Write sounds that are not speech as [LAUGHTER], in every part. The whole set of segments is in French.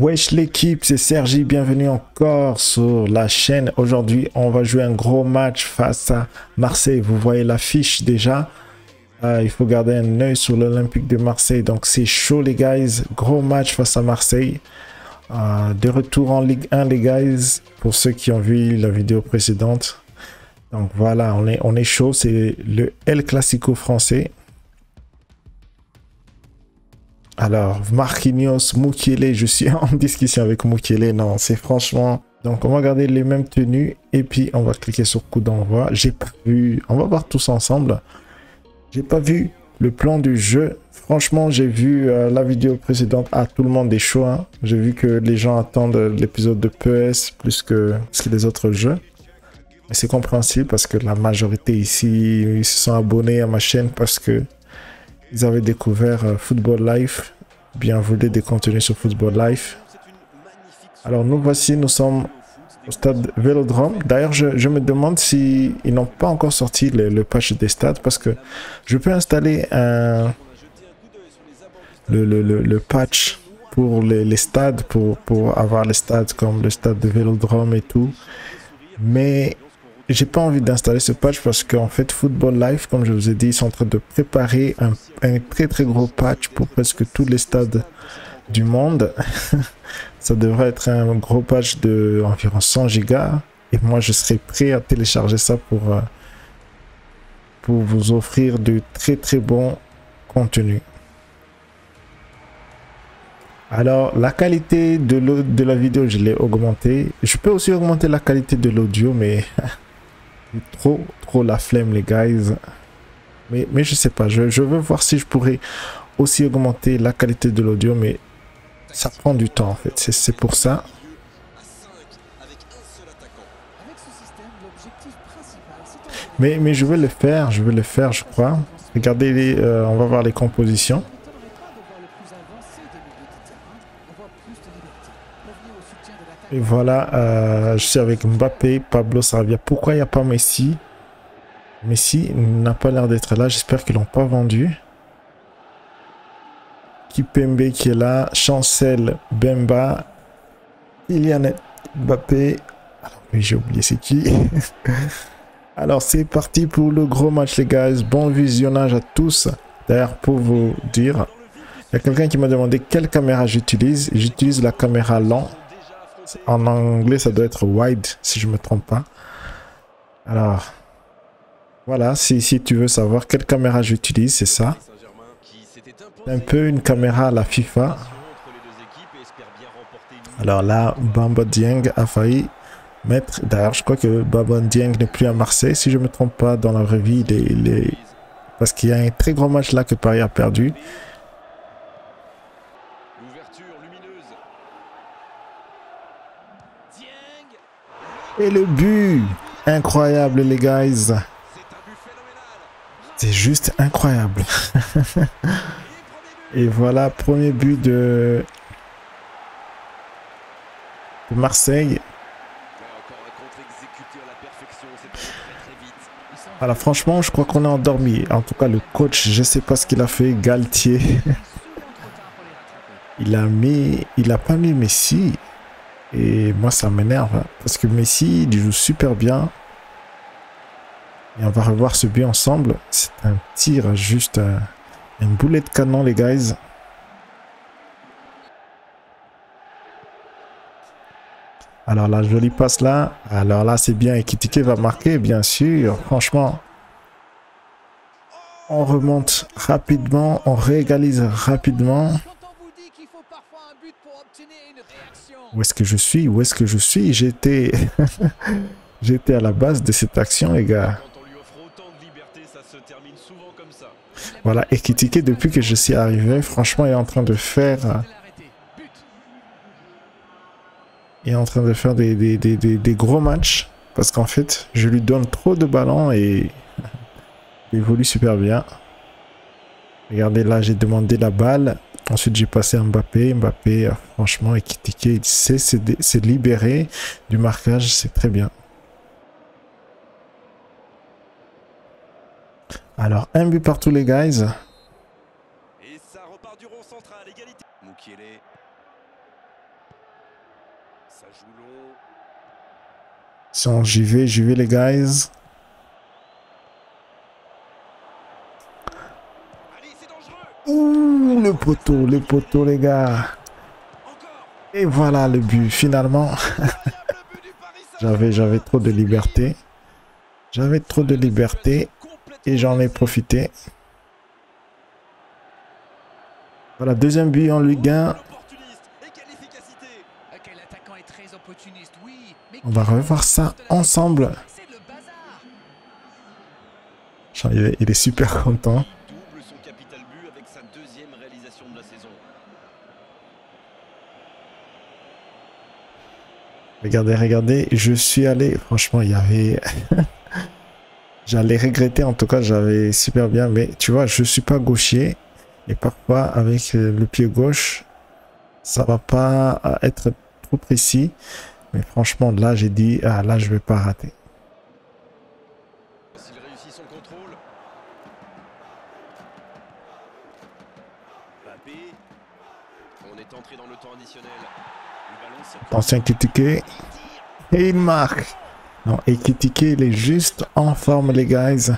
Wesh l'équipe, c'est Sergi, bienvenue encore sur la chaîne. Aujourd'hui, on va jouer un gros match face à Marseille. Vous voyez l'affiche déjà. Euh, il faut garder un œil sur l'Olympique de Marseille. Donc c'est chaud les guys, gros match face à Marseille. Euh, de retour en Ligue 1 les guys, pour ceux qui ont vu la vidéo précédente. Donc voilà, on est, on est chaud, c'est le El Clasico français. Alors, Marquinhos, Mukiele, je suis [LAUGHS] en discussion avec Mukiele. Non, c'est franchement... Donc, on va garder les mêmes tenues. Et puis, on va cliquer sur coup d'envoi. J'ai pas vu... On va voir tous ensemble. J'ai pas vu le plan du jeu. Franchement, j'ai vu euh, la vidéo précédente. Ah, tout le monde est chaud. Hein. J'ai vu que les gens attendent l'épisode de PS plus que, les autres jeux. C'est compréhensible parce que la majorité ici, ils se sont abonnés à ma chaîne parce que ils avaient découvert euh, Football Life, bien voulu des contenus sur Football Life. Alors nous voici, nous sommes au stade Vélodrome. D'ailleurs, je, me demande si ils n'ont pas encore sorti le, patch des stades parce que je peux installer le, patch pour les, les, stades, pour, pour avoir les stades comme le stade de Vélodrome et tout. Mais j'ai pas envie d'installer ce patch parce qu'en fait, Football Life, comme je vous ai dit, ils sont en train de préparer un, très très gros patch pour presque tous les stades du monde. [LAUGHS] Ça devrait être un gros patch de environ 100 gigas. Et moi, je serai prêt à télécharger ça pour, euh, pour vous offrir de très très bons contenus. Alors, la qualité de, de la vidéo, je l'ai augmentée. Je peux aussi augmenter la qualité de l'audio, mais [LAUGHS] trop, trop la flemme, les guys. Mais, mais je sais pas, je, je veux voir si je pourrais aussi augmenter la qualité de l'audio, mais ça prend du temps en fait. C'est pour ça. Mais, mais je vais le faire, je vais le faire, je crois. Regardez, les, euh, on va voir les compositions. Et voilà, euh, je suis avec Mbappé, Pablo Sarabia. Pourquoi il n'y a pas Messi? Messi n'a pas l'air d'être là. J'espère qu'ils l'ont pas vendu. Kipembe qui est là. Chancel, Bemba. Kylian Mbappé. Alors, j'ai oublié c'est qui. [LAUGHS] Alors, c'est parti pour le gros match, les gars. Bon visionnage à tous. D'ailleurs, pour vous dire, il y a quelqu'un qui m'a demandé quelle caméra j'utilise. J'utilise la caméra lent en anglais, ça doit être wide, si je me trompe pas. Alors, voilà, si, si tu veux savoir quelle caméra j'utilise, c'est ça. Un peu une caméra à la FIFA. Alors là, Bamba Dieng a failli mettre... D'ailleurs, je crois que Bamba Dieng n'est plus à Marseille, si je me trompe pas, dans la vraie vie. Parce qu'il y a un très gros match là que Paris a perdu. Et le but Incroyable les guys C'est juste incroyable [LAUGHS] Et voilà, premier but de, Marseille. Voilà, franchement, je crois qu'on est endormi. En tout cas, le coach, je sais pas ce qu'il a fait, Galtier. [LAUGHS] il a mis, il a pas mis Messi. Et moi, ça m'énerve. Hein, parce que Messi, il joue super bien. Et on va revoir ce but ensemble. C'est un tir juste... Euh, un boulet de canon, les guys. Alors la jolie passe là. Alors là, c'est bien. Ekitike va marquer, bien sûr. Franchement, on remonte rapidement. On réégalise rapidement. Où est-ce que je suis? Où est-ce que je suis? J'étais... [LAUGHS] J'étais à la base de cette action, les gars. Voilà, Ekitike, depuis que je suis arrivé, franchement, il est en train de faire... Il est en train de faire des, des, des, des gros matchs. Parce qu'en fait, je lui donne trop de ballons et... [LAUGHS] Il évolue super bien. Regardez, là, j'ai demandé la balle. Ensuite, j'ai passé à Mbappé. Mbappé, euh, franchement, équitiqué, il sait se libérer du marquage. C'est très bien. Alors, un but partout, les guys. Et ça repart du rond central, égalité. Si j'y vais, j'y vais les guys. Le poteau, le poteau les gars. Et voilà le but, finalement. [LAUGHS] j'avais, j'avais trop de liberté. J'avais trop de liberté et j'en ai profité. Voilà, deuxième but en Ligue 1. On va revoir ça ensemble. Il est super content. Regardez, regardez, je suis allé, franchement, il y avait... [LAUGHS] J'allais regretter, en tout cas, j'avais super bien, mais tu vois, je suis pas gaucher. Et parfois, avec le pied gauche, ça va pas être trop précis. Mais franchement, là, j'ai dit, ah là, je vais pas rater. Ancien critiqué. Et il marque. Non, Ekitike, il est juste en forme, les guys.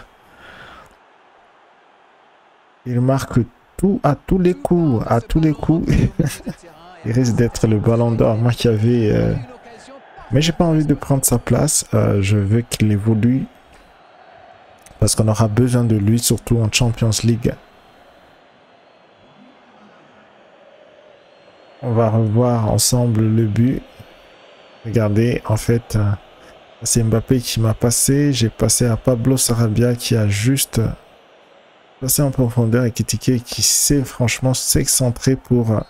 Il marque tout à tous les coups. À tous les coups. [LAUGHS] il risque d'être le ballon d'or. Moi qui avais... Euh, mais j'ai pas envie de prendre sa place. Euh, je veux qu'il évolue. Parce qu'on aura besoin de lui, surtout en Champions League. On va revoir ensemble le but. Regardez, en fait, euh, c'est Mbappé qui m'a passé. J'ai passé à Pablo Sarabia qui a juste passé en profondeur et qui qui sait franchement s'excentrer pour,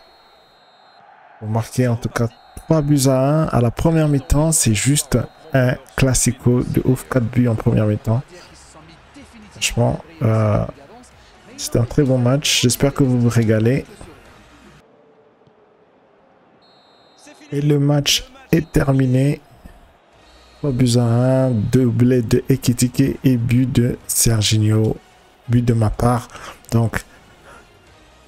pour marquer en tout cas 3 buts à 1 à la première mi-temps. C'est juste un classico de ouf 4 buts en première mi-temps. Franchement, euh, c'est un très bon match. J'espère que vous vous régalez. Et le match est terminé. 3 buts à 1, doublé de Ekitike et but de Serginho. But de ma part. Donc,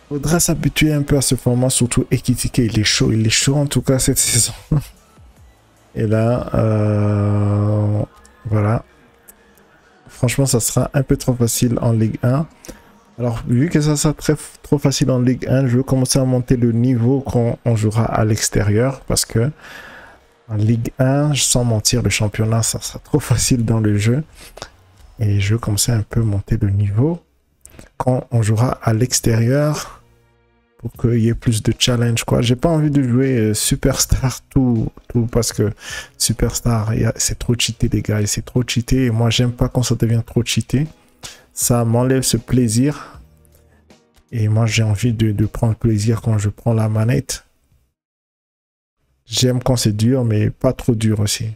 faudra s'habituer un peu à ce format, surtout Ekitike, il est chaud, il est chaud en tout cas cette [LAUGHS] saison. Et là, euh, voilà. Franchement, ça sera un peu trop facile en Ligue 1. Alors, vu que ça sera très, trop facile en Ligue 1, je vais commencer à monter le niveau quand on jouera à l'extérieur. Parce que en Ligue 1, sans mentir, le championnat, ça sera trop facile dans le jeu. Et je vais commencer un peu à monter le niveau quand on jouera à l'extérieur pour qu'il y ait plus de challenge quoi j'ai pas envie de jouer euh, superstar tout tout parce que superstar c'est trop cheaté les gars c'est trop cheaté et moi j'aime pas quand ça devient trop cheaté ça m'enlève ce plaisir et moi j'ai envie de, prendre plaisir quand je prends la manette j'aime quand c'est dur mais pas trop dur aussi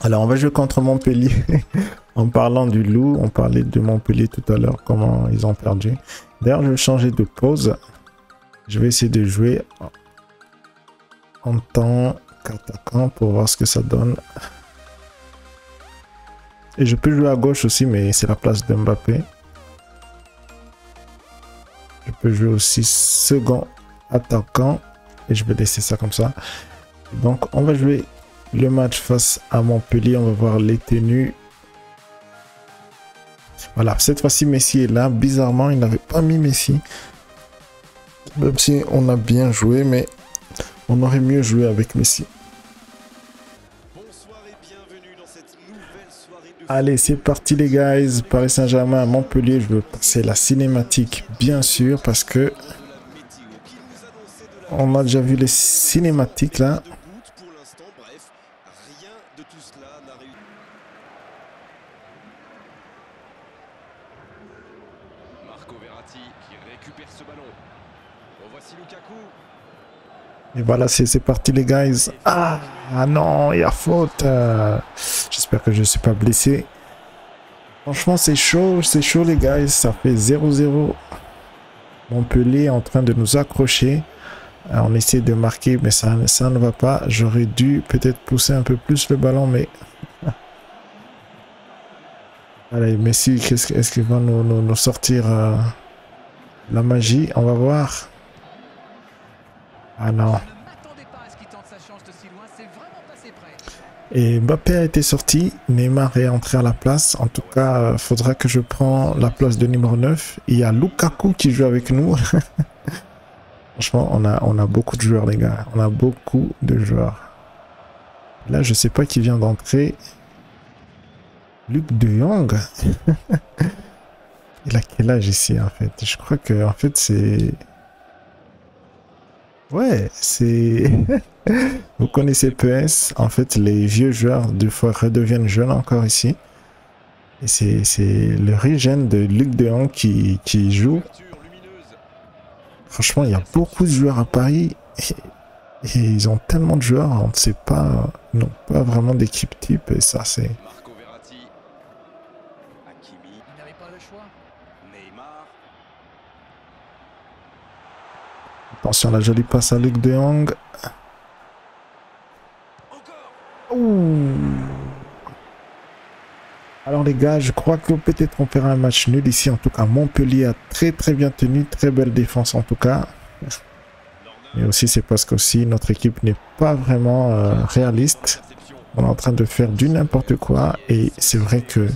alors on va jouer contre Montpellier [LAUGHS] En parlant du loup, on parlait de Montpellier tout à l'heure, comment ils ont perdu. D'ailleurs, je vais changer de pause. Je vais essayer de jouer en tant qu'attaquant pour voir ce que ça donne. Et je peux jouer à gauche aussi, mais c'est la place de Mbappé. Je peux jouer aussi second attaquant. Et je vais laisser ça comme ça. Donc, on va jouer le match face à Montpellier. On va voir les tenues voilà, cette fois-ci, Messi est là. Bizarrement, il n'avait pas mis Messi. Même si on a bien joué, mais on aurait mieux joué avec Messi. Allez, c'est parti les guys. Paris Saint-Germain à Montpellier. Je veux passer la cinématique, bien sûr, parce que on a déjà vu les cinématiques là. Et voilà, c'est parti les guys. Ah, non, il y a faute. J'espère que je ne suis pas blessé. Franchement, c'est chaud, c'est chaud les guys. Ça fait 0-0. Montpellier en train de nous accrocher. Euh, on essaie de marquer, mais ça, ça ne va pas. J'aurais dû peut-être pousser un peu plus le ballon, mais... [LAUGHS] Allez, Messi, est-ce qu'il va nous, sortir euh, la magie? On va voir. Ah non. Et Mbappé a été sorti, Neymar est entré à la place. En tout cas, il faudra que je prends la place de numéro 9. Il y a Lukaku qui joue avec nous. [LAUGHS] Franchement, on a, beaucoup de joueurs, les gars. On a beaucoup de joueurs. Là, je sais pas qui vient d'entrer. Luc de Jong. [LAUGHS] Il a quel âge ici, en fait? Je crois que, en fait, c'est... Ouais, c'est... [LAUGHS] Vous connaissez PS. En fait, les vieux joueurs, du fois, redeviennent jeunes encore ici. Et c'est le régène de Luc de Jong qui, qui joue Franchement, il y a beaucoup de joueurs à Paris et, ils ont tellement de joueurs, on ne sait pas, non pas vraiment d'équipe type et ça c'est... Attention la jolie passe à Luc de Alors les gars, je crois que peut-être on fera un match nul ici. En tout cas, Montpellier a très très bien tenu, très belle défense en tout cas. Mais aussi c'est parce que notre équipe n'est pas vraiment euh, réaliste. On est en train de faire du n'importe quoi et c'est vrai que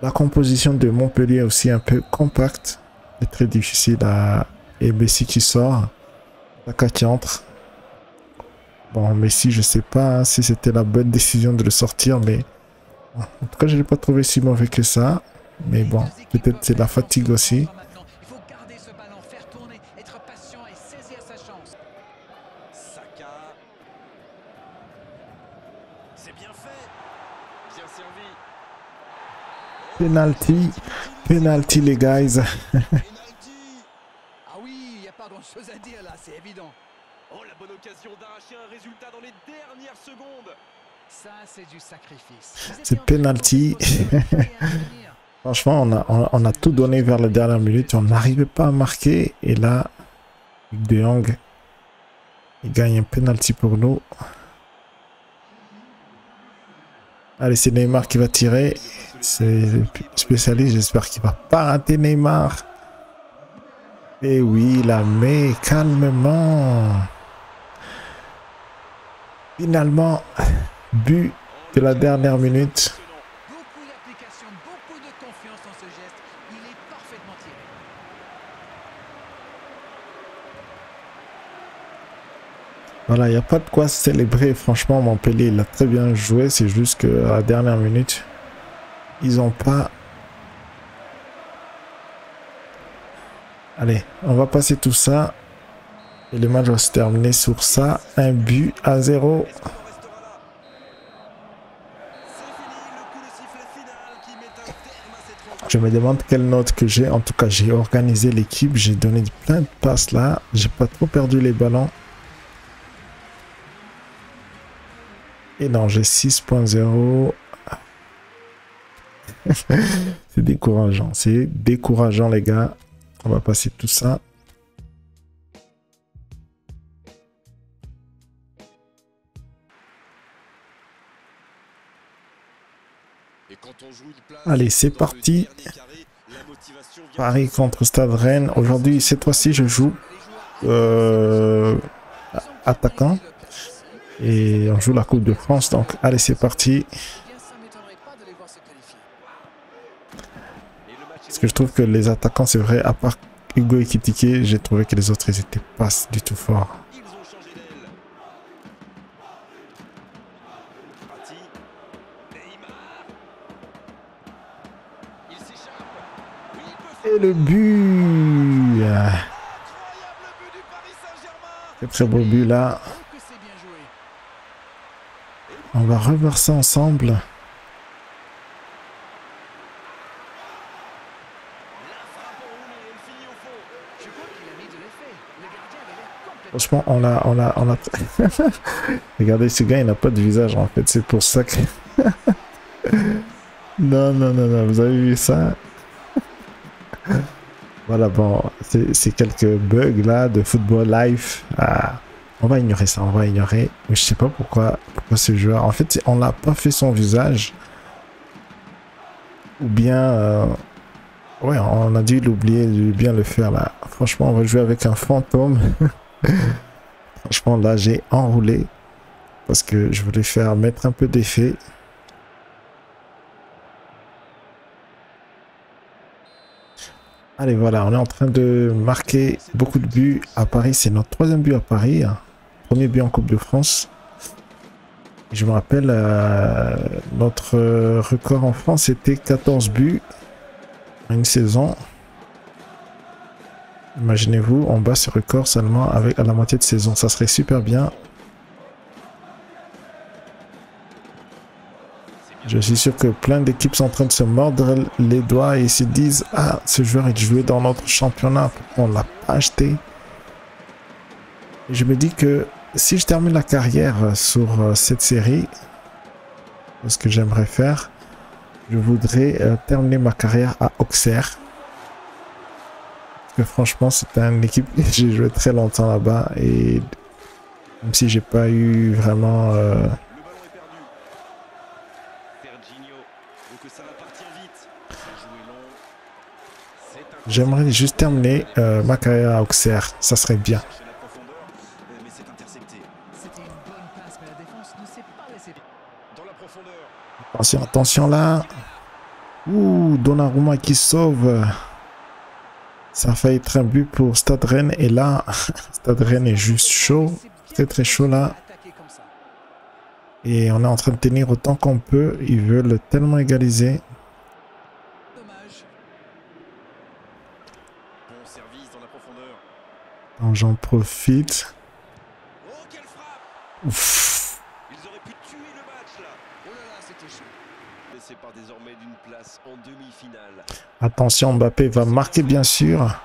la composition de Montpellier est aussi un peu compacte. C'est très difficile à... Et Messi qui sort. Taka qui entre. Bon, Messi, je sais pas si c'était la bonne décision de le sortir, mais en tout cas, je l'ai pas trouvé si mauvais que ça. Mais bon, peut-être c'est la fatigue aussi. Penalty, penalty les guys. ah oui, il n'y a pas grand chose à dire là, c'est évident. Oh la bonne occasion d'arracher un résultat dans les dernières secondes. c'est du sacrifice. C'est penalty. [LAUGHS] Franchement, on a, on, a, tout donné vers la dernière minute. On n'arrivait pas à marquer. Et là, De Jong, il gagne un penalty pour nous. Allez, c'est Neymar qui va tirer. C'est spécialiste. J'espère qu'il va pas rater Neymar. Et oui, la met calmement. Finalement, but de la dernière minute. Voilà, il n'y a pas de quoi célébrer. Franchement, Montpellier, il a très bien joué. C'est juste que à la dernière minute, ils n'ont pas... Allez, on va passer tout ça. Et le match va se terminer sur ça. Un but à zéro. Je me demande quelle note que j'ai. En tout cas, j'ai organisé l'équipe. J'ai donné plein de passes là. J'ai pas trop perdu les ballons. Et non, j'ai 6.0. [LAUGHS] c'est décourageant. C'est décourageant, les gars. On va passer tout ça. Allez, c'est parti. Paris contre Stade Rennes. Aujourd'hui, cette fois-ci, je joue euh, attaquant. Et on joue la Coupe de France. Donc, allez, c'est parti. Parce que je trouve que les attaquants, c'est vrai, à part Hugo et Kitike, j'ai trouvé que les autres, ils étaient pas du tout forts. Le but C'est très beau but là. On va revoir ça ensemble. Franchement, on a, on a, on a... [LAUGHS] Regardez, ce gars, il n'a pas de visage, en fait. C'est pour ça que... [LAUGHS] non, non, non, non. Vous avez vu ça? Voilà, bon, c'est quelques bugs, là, de Football Life. Ah, on va ignorer ça, on va ignorer. Mais je sais pas pourquoi, pourquoi ce joueur... En fait, on n'a pas fait son visage. Ou bien... Euh, ouais, on a dû l'oublier, bien le faire, là. Franchement, on va jouer avec un fantôme. [LAUGHS] Franchement, là, j'ai enroulé. parce que je voulais faire mettre un peu d'effet. Allez, voilà, on est en train de marquer beaucoup de buts à Paris. C'est notre troisième but à Paris. Hein. Premier but en Coupe de France. Je me rappelle, euh, notre record en France était 14 buts en une saison. Imaginez-vous, on bat ce record seulement avec à la moitié de saison. Ça serait super bien. Je suis sûr que plein d'équipes sont en train de se mordre les doigts et se disent Ah, ce joueur est joué dans notre championnat, on l'a pas acheté Je me dis que si je termine la carrière sur euh, cette série, ce que j'aimerais faire, je voudrais euh, terminer ma carrière à Auxerre. Parce que franchement, c'est une équipe [LAUGHS] j'ai joué très longtemps là-bas et même si j'ai pas eu vraiment. Euh, J'aimerais juste terminer euh, ma carrière à Auxerre. Ça serait bien. Attention, attention là. Ouh, Donnarumma qui sauve. Ça a failli être un but pour Stade Rennes. Et là, [LAUGHS] Stade Rennes est juste chaud. Très très chaud là. Et on est en train de tenir autant qu'on peut. Ils veulent tellement égaliser. J'en profite. Ouf. Ils auraient pu tuer le match là. Oh là là, c'était chaud. Par désormais d'une place en demi-finale. Attention, Mbappé va marquer bien sûr.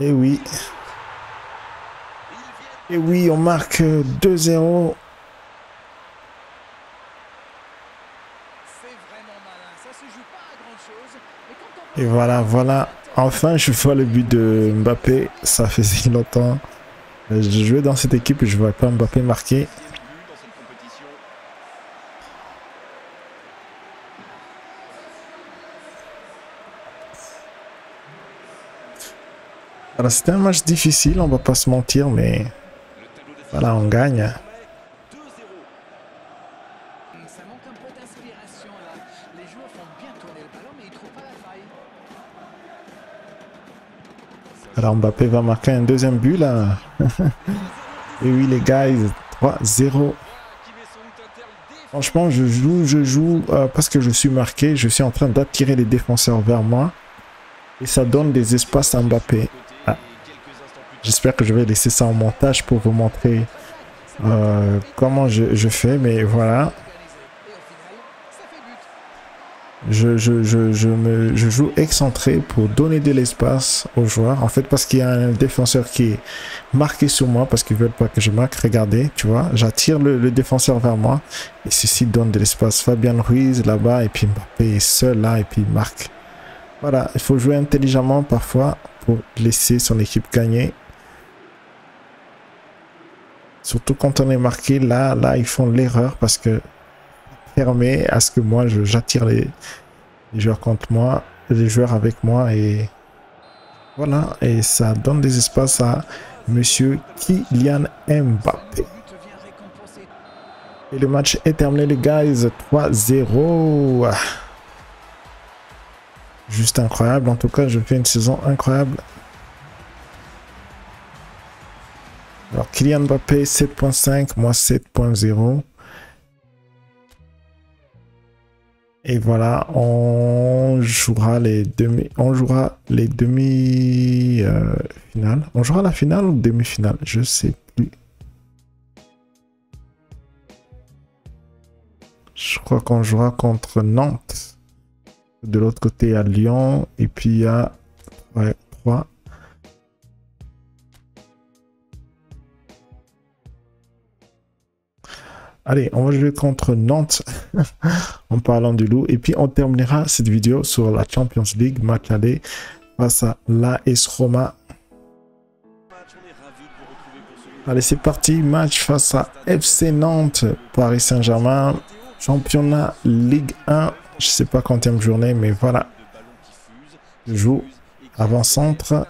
Et eh oui. Et eh oui, on marque 2-0. Et voilà, voilà Enfin, je vois le but de Mbappé. Ça faisait longtemps. Je jouais dans cette équipe et je ne vois pas Mbappé marquer. Alors c'était un match difficile, on va pas se mentir, mais voilà, on gagne. Alors Mbappé va marquer un deuxième but là. [LAUGHS] Et oui les gars, 3-0. Franchement, je joue, je joue euh, parce que je suis marqué. Je suis en train d'attirer les défenseurs vers moi. Et ça donne des espaces à Mbappé. Ah. J'espère que je vais laisser ça en montage pour vous montrer euh, comment je fais. Mais voilà. Je, je, je, je, me, je joue excentré pour donner de l'espace aux joueurs. En fait, parce qu'il y a un défenseur qui est marqué sur moi parce qu'ils veulent pas que je marque. Regardez, tu vois, j'attire le, défenseur vers moi et ceci donne de l'espace. Fabien Ruiz là-bas et puis Mbappé est seul là et puis il marque. Voilà, il faut jouer intelligemment parfois pour laisser son équipe gagner. Surtout quand on est marqué, là, là, ils font l'erreur parce que permet à ce que moi j'attire les, joueurs contre moi, les joueurs avec moi et voilà et ça donne des espaces à Monsieur Kylian Mbappé. Et le match est terminé les guys, 3-0. Juste incroyable, en tout cas je fais une saison incroyable. Alors Kylian Mbappé 7.5, moi 7.0. Et voilà, on jouera les demi, on jouera les demi euh. On jouera la finale ou demi-finale, je sais plus. Je crois qu'on jouera contre Nantes. De l'autre côté à Lyon et puis il y a ouais, 3 Allez, on va jouer contre Nantes [LAUGHS] en parlant du loup. Et puis, on terminera cette vidéo sur la Champions League, match aller face à l'AS Roma. Allez, c'est parti. Match face à FC Nantes, Paris Saint-Germain. Championnat Ligue 1. Je sais pas quantième journée, mais voilà. Je joue avant-centre.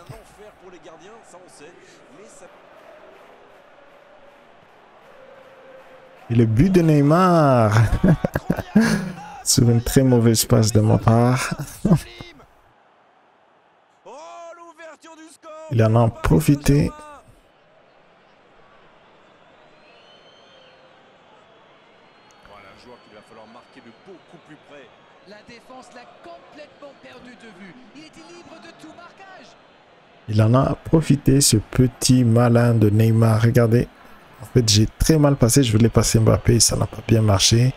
Et le but de Neymar [LAUGHS] sur une très mauvaise passe de ma part. Il en a profité. Il en a profité, ce petit malin de Neymar. Regardez, en fait, j'ai très mal passé. Je voulais passer Mbappé, ça n'a pas bien marché.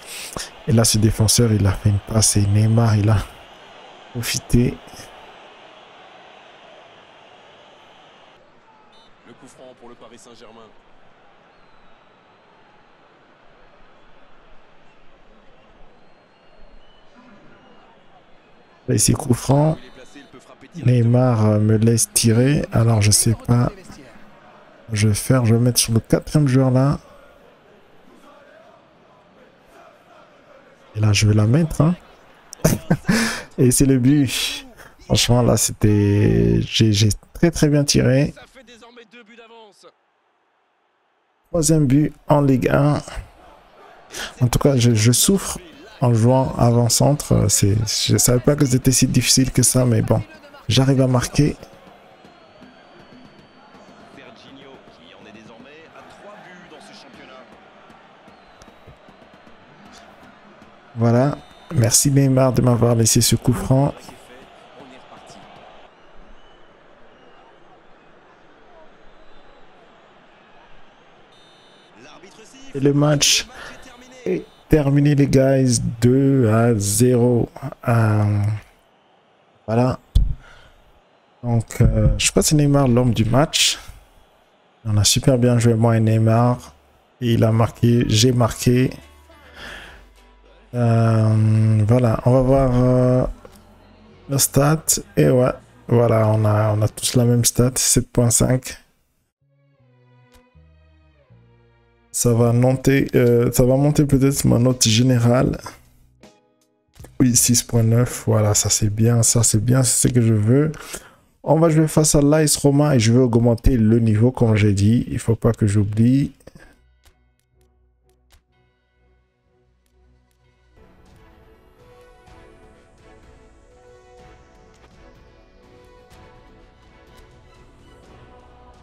Et là, ce défenseur, il a fait une passe et Neymar, il a profité. Le coup franc pour le Paris Saint-Germain. Ici, coup franc. Neymar euh, me laisse tirer. Alors, je sais pas. Je vais faire, je vais mettre sur le quatrième joueur là. Et là, je vais la mettre. Hein. [LAUGHS] Et c'est le but. Franchement, là, c'était... J'ai très très bien tiré. Troisième but en Ligue 1. En tout cas, je, je souffre en jouant avant-centre. Je ne savais pas que c'était si difficile que ça, mais bon. J'arrive à marquer. Voilà. Merci Neymar de m'avoir laissé ce coup franc. Et le match est terminé les guys. 2 à 0. Euh, voilà. Donc, euh, je crois que c'est Neymar l'homme du match. On a super bien joué, moi et Neymar. il a marqué, j'ai marqué. Euh, voilà, on va voir euh, le stat. Et ouais, voilà, on a, on a tous la même stat, 7.5. Ça va monter, va monter peut-être ma note générale. Oui, 6.9, voilà, ça c'est bien, ça c'est bien, c'est ce que je veux. On va jouer face à l'Ice Roma et je vais augmenter le niveau comme j'ai dit. Il faut pas que j'oublie.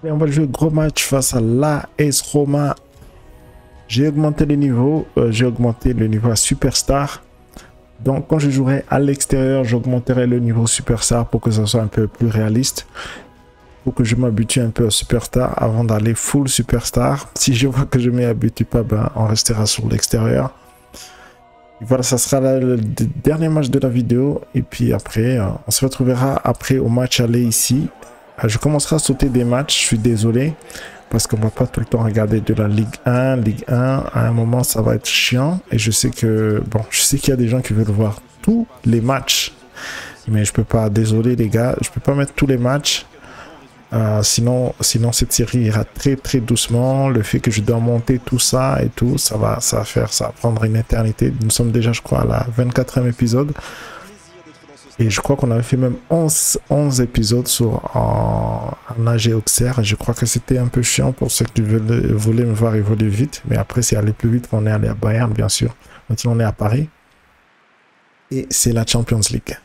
On va jouer gros match face à l'AS Roma. J'ai augmenté le niveau. Euh, j'ai augmenté le niveau à Superstar. Donc quand je jouerai à l'extérieur, j'augmenterai le niveau superstar pour que ça soit un peu plus réaliste. Pour que je m'habitue un peu au superstar avant d'aller full superstar. Si je vois que je m'y habitue pas, ben, on restera sur l'extérieur. Voilà, ça sera le dernier match de la vidéo. Et puis après, euh, on se retrouvera après au match aller ici. Euh, je commencerai à sauter des matchs, je suis désolé parce qu'on va pas tout le temps regarder de la Ligue 1, Ligue 1. À un moment, ça va être chiant. Et je sais que, bon, je sais qu'il y a des gens qui veulent voir tous les matchs. Mais je peux pas, désolé les gars, je peux pas mettre tous les matchs. Euh, sinon, sinon cette série ira très très doucement. Le fait que je dois monter tout ça et tout, ça va, ça va faire, ça va prendre une éternité. Nous sommes déjà, je crois, à la 24e épisode. Et je crois qu'on avait fait même 11, 11 épisodes sur en, en Auxerre. Je crois que c'était un peu chiant pour ceux qui voulaient, me voir évoluer vite. Mais après, c'est aller plus vite qu'on est allé à Bayern, bien sûr. Maintenant, on est à Paris. Et c'est la Champions League.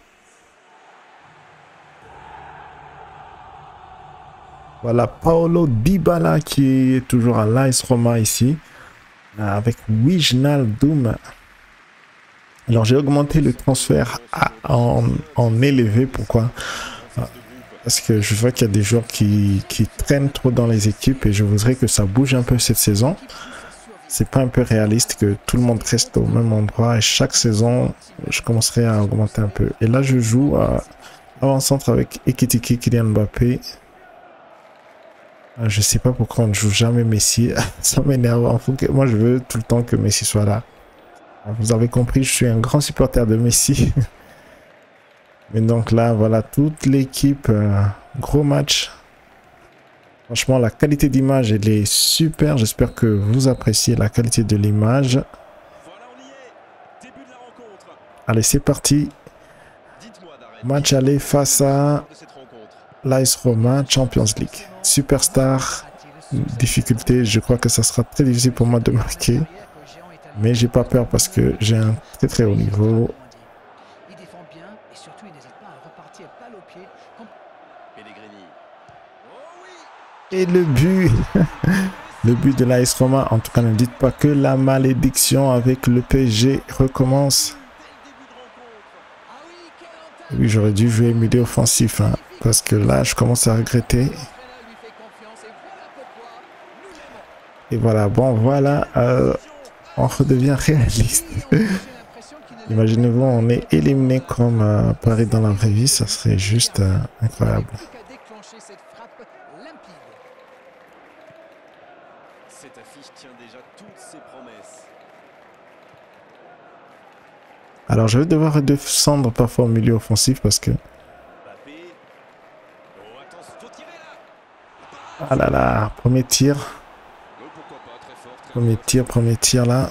Voilà, Paolo Dybala qui est toujours à l'Ice Roma ici. Avec Wijnaldum alors j'ai augmenté le transfert en, élevé. Pourquoi? Parce que je vois qu'il y a des joueurs qui, traînent trop dans les équipes et je voudrais que ça bouge un peu cette saison. C'est pas un peu réaliste que tout le monde reste au même endroit et chaque saison je commencerai à augmenter un peu. Et là je joue à avant-centre avec Ekitiki Kylian Mbappé. Je sais pas pourquoi on ne joue jamais Messi. [LAUGHS] Ça m'énerve. Moi je veux tout le temps que Messi soit là. Vous avez compris, je suis un grand supporter de Messi. [LAUGHS] Mais donc là, voilà, toute l'équipe, euh, gros match. Franchement, la qualité d'image, elle est super. J'espère que vous appréciez la qualité de l'image. Allez, c'est parti. Match aller face à l'Ice Roma Champions League. Superstar. Difficulté, je crois que ça sera très difficile pour moi de marquer. Mais j'ai pas peur parce que j'ai un très très haut niveau. Il défend bien et surtout il n'hésite pas à repartir balle au pied. Comme- Pellegrini. Et le but [LAUGHS] Le but de l'AS Roma, en tout cas ne dites pas que la malédiction avec le PSG recommence. Oui, j'aurais dû jouer milieu offensif, hein, parce que là, je commence à regretter. Et voilà, bon, voilà, euh, on redevient réaliste. Imaginez-vous, on est éliminé comme euh, Paris dans la vraie vie, ça serait juste euh, incroyable. plus qu'à déclencher cette frappe limpide. Cette affiche tient déjà toutes ses promesses. Alors, je vais devoir redescendre parfois au milieu offensif parce que. Oh, ah là là, premier tir, Oh, pourquoi pas, très fort. très premier tir, premier tir là.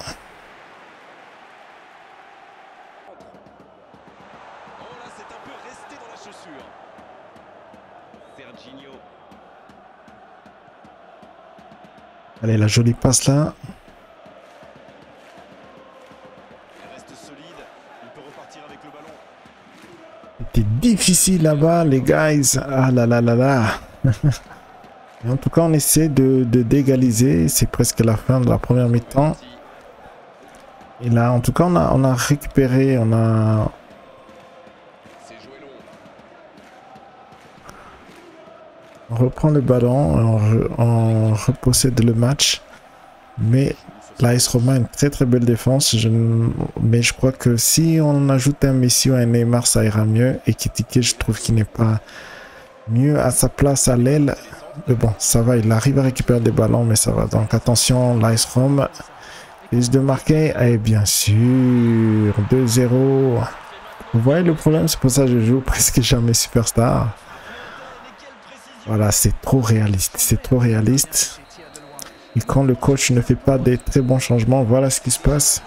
Oh là, c'est un peu resté dans la chaussure. Serginho. Allez, la jolie passe là. Il reste solide. Il peut repartir avec le ballon. C'était difficile là-bas, les guys. Ah là là là là. [LAUGHS] En tout cas, on essaie de d'égaliser. C'est presque la fin de la première mi-temps. Et là, en tout cas, on a, on a récupéré, on a, reprend le ballon, on, re- on repossède le match. Mais l'AS Roma a une très très belle défense. Je, mais je crois que si on ajoute un Messi ou un Neymar, ça ira mieux. Et Kitike, je trouve qu'il n'est pas mieux à sa place à l'aile. Mais bon, ça va, il arrive à récupérer des ballons, mais ça va. Donc attention, l'AS Roma risque de marquer. Et bien sûr, 2-0. Vous voyez le problème, c'est pour ça que je joue [LAUGHS] presque jamais Superstar. Voilà, c'est trop réaliste. C'est trop réaliste. Et quand le coach ne fait pas des très bons changements, voilà ce qui se passe.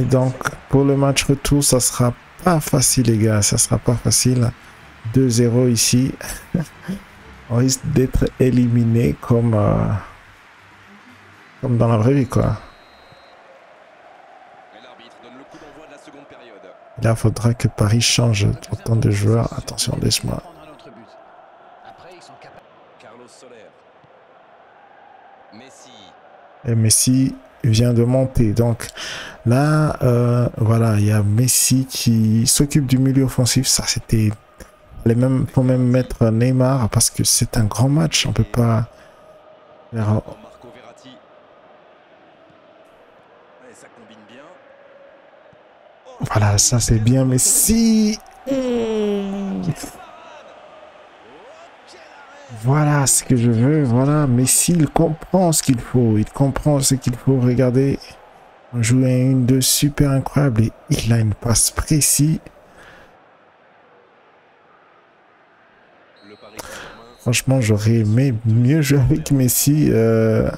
Et donc, pour le match retour, ça sera pas facile, les gars. Ça sera pas facile. 2-0 ici. [LAUGHS] On risque d'être éliminé comme, euh, comme dans la vraie vie, quoi. Là, faudra que Paris change autant de joueurs. Attention, laisse-moi. Et Messi vient de monter. Donc là, euh, voilà, il y a Messi qui s'occupe du milieu offensif. Ça, c'était... Il même, faut même mettre Neymar parce que c'est un grand match. On peut pas... faire- bien. Voilà, ça c'est bien Messi. Voilà ce que je veux. Voilà, Messi, il comprend ce qu'il faut. Il comprend ce qu'il faut. Regardez, on joue à une de super incroyable et il a une passe précise. Le Paris Saint-Germain. Franchement, j'aurais aimé mieux jouer avec Messi. euh,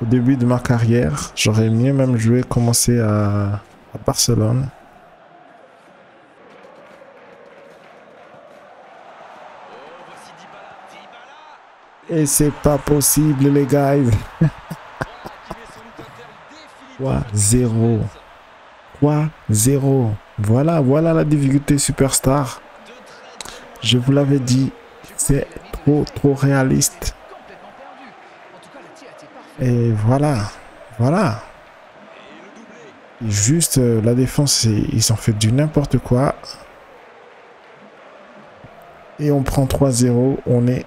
au début de ma carrière, j'aurais mieux même joué, commencer à, à Barcelone. Et c'est pas possible, les gars. Qui met son but à terme définitivement. 3-0. 3-0. Voilà, voilà la difficulté superstar. Je vous l'avais dit, c'est trop, trop réaliste. Et voilà, voilà. Juste euh, la défense, ils ont fait du n'importe quoi. Et on prend 3-0. On est.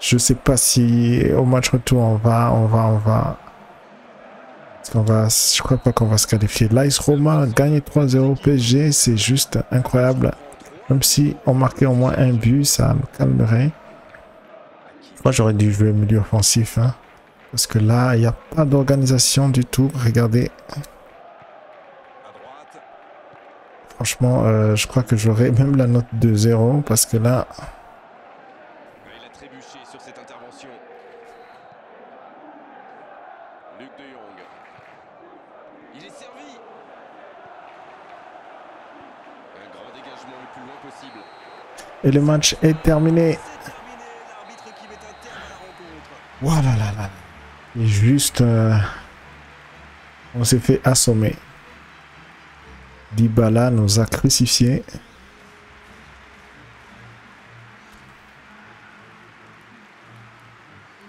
Je sais pas si au match retour on va, on va, on va. Est-ce qu'on va. Je crois pas qu'on va se qualifier. L'Ice Roma gagne 3-0 au PSG, c'est juste incroyable. Même si on marquait au moins un but, ça me calmerait. Moi j'aurais dû jouer milieu offensif, hein. Parce que là, il n'y a pas d'organisation du tout. Regardez, franchement, euh, je crois que j'aurais même la note de 0 parce que là, Il a trébuché sur cette intervention. Luc de Jong. Il est servi. Un grand dégagement le plus loin possible. Et le match est terminé. Voilà, là, là. Et juste, euh, on s'est fait assommer. Dybala nous a crucifiés.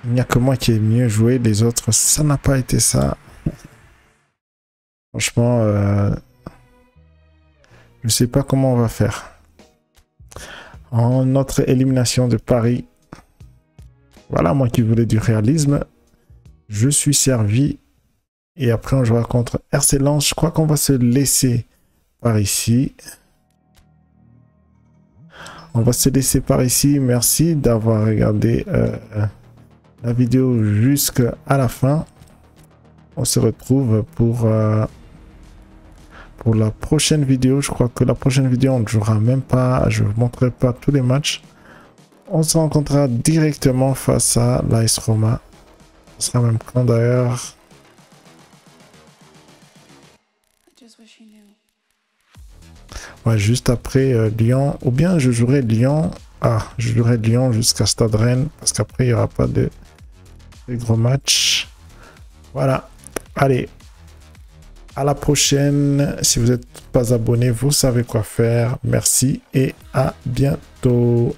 Il n'y a que moi qui ai mieux joué. Les autres, ça n'a pas été ça. Franchement, euh, je ne sais pas comment on va faire. En notre élimination de Paris, voilà, moi qui voulais du réalisme, je suis servi. Et après, on jouera contre RC. Je crois qu'on va se laisser par ici. On va se laisser par ici. Merci d'avoir regardé euh, la vidéo jusqu'à la fin. On se retrouve pour, euh, pour la prochaine vidéo. Je crois que la prochaine vidéo, on ne jouera même pas. Je ne vous montrerai pas tous les matchs. On se rencontrera directement face à l'AS Roma. Ce sera même quand d'ailleurs. Ouais, juste après euh, Lyon. Ou bien je jouerai Lyon. Ah, je jouerai Lyon jusqu'à Stade Rennes. Parce qu'après, il n'y aura pas de gros matchs. Voilà. Allez. À la prochaine. Si vous n'êtes pas abonné, vous savez quoi faire. Merci et à bientôt.